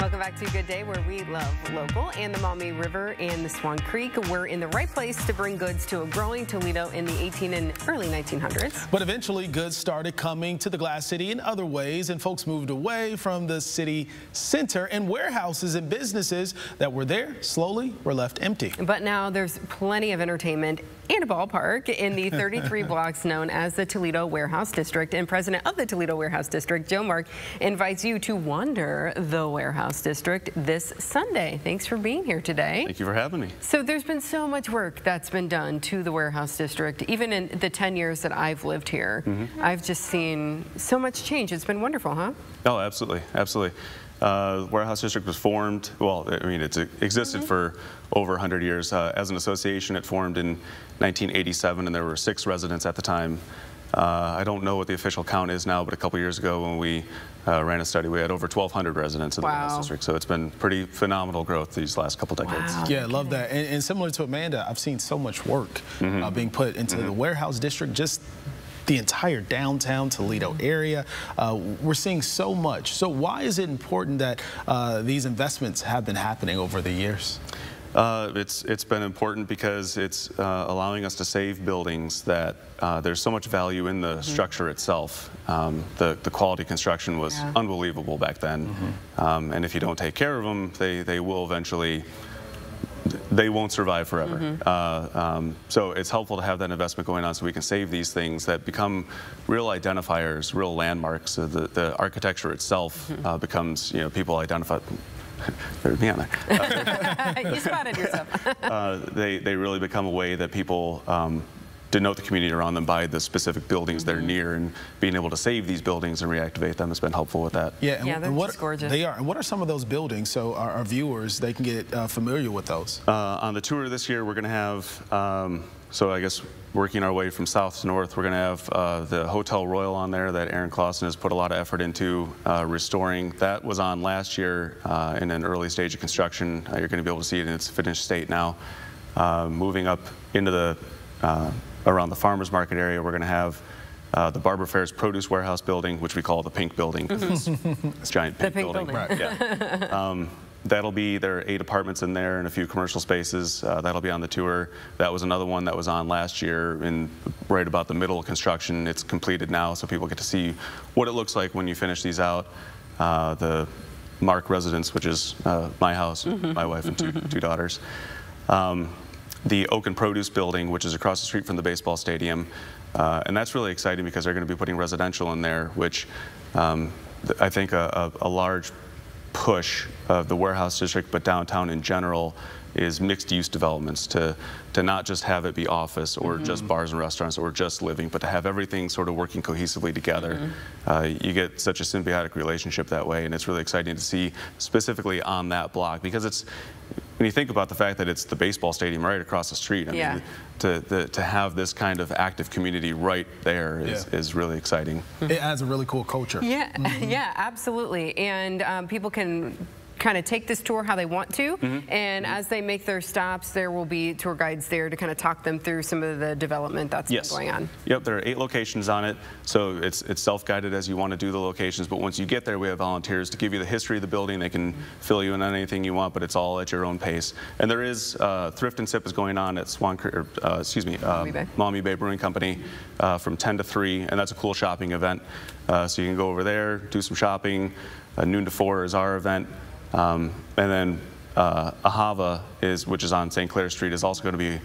Welcome back to Good Day, where we love local and the Maumee River and the Swan Creek. We're in the right place to bring goods to a growing Toledo in the 18 and early 1900s. But eventually, goods started coming to the Glass City in other ways, and folks moved away from the city center, and warehouses and businesses that were there slowly were left empty. But now there's plenty of entertainment and a ballpark in the 33 blocks known as the Toledo Warehouse District. And president of the Toledo Warehouse District, Joe Marck, invites you to wander the Warehouse District this Sunday. Thanks for being here today. Thank you for having me. So there's been so much work that's been done to the Warehouse District. Even in the 10 years that I've lived here, mm -hmm. I've just seen so much change. It's been wonderful, huh? Oh, absolutely. Absolutely. Uh, Warehouse District was formed, well, I mean, it existed mm -hmm. for over 100 years. Uh, as an association, it formed in 1987, and there were six residents at the time. Uh, I don't know what the official count is now, but a couple years ago when we uh, ran a study, we had over 1,200 residents in wow. the Warehouse District. So it's been pretty phenomenal growth these last couple decades. Wow. Yeah, I love that. And, and, similar to Amanda, I've seen so much work mm -hmm. being put into mm -hmm. the Warehouse District just the entire downtown Toledo area. Uh, we're seeing so much. So why is it important that uh, these investments have been happening over the years? Uh, it's it's been important because it's uh, allowing us to save buildings that uh, there's so much value in the mm -hmm. structure itself. Um, the the quality construction was yeah. unbelievable back then, mm -hmm. um, and if you don't take care of them, they they will eventually they won't survive forever. Mm -hmm. uh, um, so it's helpful to have that investment going on so we can save these things that become real identifiers, real landmarks. So the, the architecture itself mm -hmm. uh, becomes, you know, people identify, there's me on there. Uh, you spotted yourself. uh, they, they really become a way that people um, denote the community around them by the specific buildings they're mm-hmm. near and being able to save these buildings and reactivate them has been helpful with that. Yeah, and, yeah, they're what, gorgeous. They are. And what are some of those buildings so our, our viewers, they can get uh, familiar with those? Uh, on the tour this year, we're going to have, um, so I guess working our way from south to north, we're going to have uh, the Hotel Royal on there that Aaron Clausen has put a lot of effort into uh, restoring. That was on last year uh, in an early stage of construction. Uh, you're going to be able to see it in its finished state now. moving up into the around the farmers market area, we're going to have uh, the Barber Fairs Produce Warehouse building, which we call the pink building because mm-hmm. it's, giant pink, pink building. building. Right. Yeah. um, that'll be, there are eight apartments in there and a few commercial spaces. Uh, that'll be on the tour. That was another one that was on last year in right about the middle of construction. It's completed now, so people get to see what it looks like when you finish these out. Uh, the Marck residence, which is uh, my house, mm -hmm. my wife and two, two daughters. Um, the Oak and Produce building, which is across the street from the baseball stadium. Uh, and that's really exciting because they're going to be putting residential in there, which um, I think a, a, a, large push of the warehouse district, but downtown in general, is mixed use developments to, to not just have it be office or mm -hmm. just bars and restaurants or just living, but to have everything sort of working cohesively together. Mm -hmm. uh, you get such a symbiotic relationship that way, and it's really exciting to see specifically on that block because it's when you think about the fact that it's the baseball stadium right across the street, I yeah. mean, to, the, to have this kind of active community right there is, yeah. is really exciting. It adds a really cool culture. Yeah, mm -hmm. yeah, absolutely. And um, people can kind of take this tour how they want to. Mm -hmm. And mm -hmm. as they make their stops, there will be tour guides there to kind of talk them through some of the development that's yes. going on. Yep, there are eight locations on it. So it's, it's self-guided as you want to do the locations. But once you get there, we have volunteers to give you the history of the building. They can fill you in on anything you want, but it's all at your own pace. And there is uh, Thrift and Sip is going on at Swan, or, uh, excuse me, uh, Maumee Bay. Maumee Bay Brewing Company uh, from 10 to 3. And that's a cool shopping event. Uh, so you can go over there, do some shopping. Uh, noon to 4 is our event. Um, and then uh, Ahava is, which is on St. Clair Street, is also going to be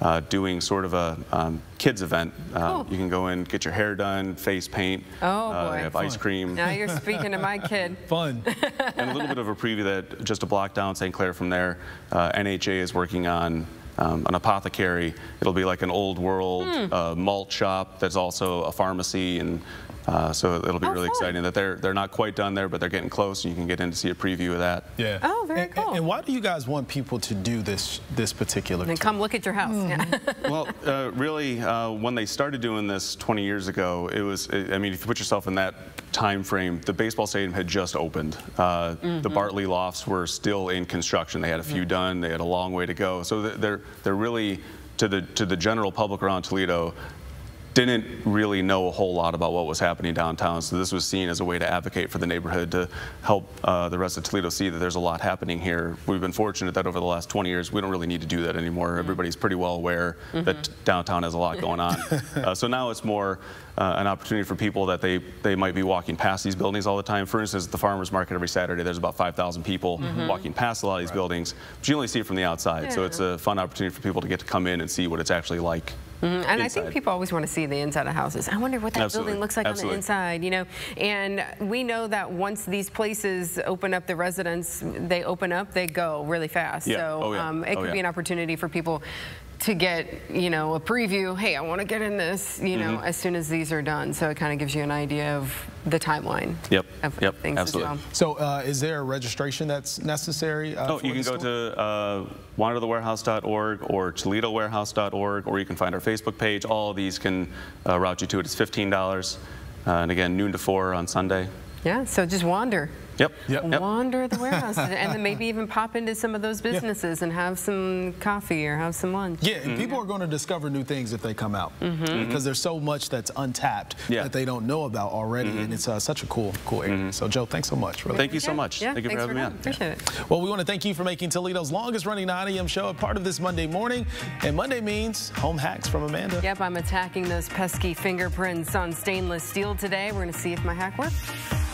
uh, doing sort of a um, kids event. Uh, cool. You can go in, get your hair done, face paint. Oh uh, boy! They have Fun. ice cream. Now you're speaking to my kid. Fun. and a little bit of a preview that just a block down St. Clair from there, uh, NHA is working on um, an apothecary. It'll be like an old world hmm. uh, malt shop that's also a pharmacy and uh, so it'll be oh, really fun. exciting that they're they're not quite done there, but they're getting close, and you can get in to see a preview of that. Yeah. Oh, very and, cool. And, why do you guys want people to do this this particular? And come look at your house. Mm. Yeah. well, uh, really, uh, when they started doing this 20 years ago, it was. I mean, if you put yourself in that time frame, the baseball stadium had just opened. Mm -hmm. The mm-hmm. Bartley lofts were still in construction. They had a few mm done. They had a long way to go. So they're they're really to the to the general public around Toledo didn't really know a whole lot about what was happening downtown. So this was seen as a way to advocate for the neighborhood to help uh, the rest of Toledo see that there's a lot happening here. We've been fortunate that over the last 20 years, we don't really need to do that anymore. Mm -hmm. Everybody's pretty well aware mm -hmm. that downtown has a lot going on. uh, so now it's more uh, an opportunity for people that they, they might be walking past these buildings all the time. For instance, at the farmer's market every Saturday, there's about 5,000 people mm -hmm. walking past a lot of these right. buildings, but you only see it from the outside. Yeah. So it's a fun opportunity for people to get to come in and see what it's actually like Mm -hmm. And inside. I think people always want to see the inside of houses. I wonder what that Absolutely. building looks like Absolutely. on the inside, you know. And we know that once these places open up, the residents, they open up, they go really fast. Yeah. So oh, yeah. um, it oh, could yeah. be an opportunity for people to get, you know, a preview, hey, I want to get in this, you know, mm -hmm. as soon as these are done. So it kind of gives you an idea of the timeline yep. of yep. things Absolutely. Well. So uh, is there a registration that's necessary? Uh, oh, you can go to uh, wanderthewarehouse.org or toledowarehouse.org, or you can find our Facebook page. All of these can uh, route you to it. It's $15. Uh, and again, noon to 4 on Sunday. Yeah, so just wander. Yep. yep. Wander the warehouse and then maybe even pop into some of those businesses and have some coffee or have some lunch. Yeah, and mm -hmm. people are going to discover new things if they come out mm -hmm. because there's so much that's untapped yeah. that they don't know about already, mm -hmm. and it's uh, such a cool, cool area. Mm-hmm. So, Joe, thanks so much. Really. Thank you so much. Yeah, thank you for having for me on. Appreciate it. Well, we want to thank you for making Toledo's longest running 9 a.m. show a part of this Monday morning. And Monday means home hacks from Amanda. Yep, I'm attacking those pesky fingerprints on stainless steel today. We're going to see if my hack works.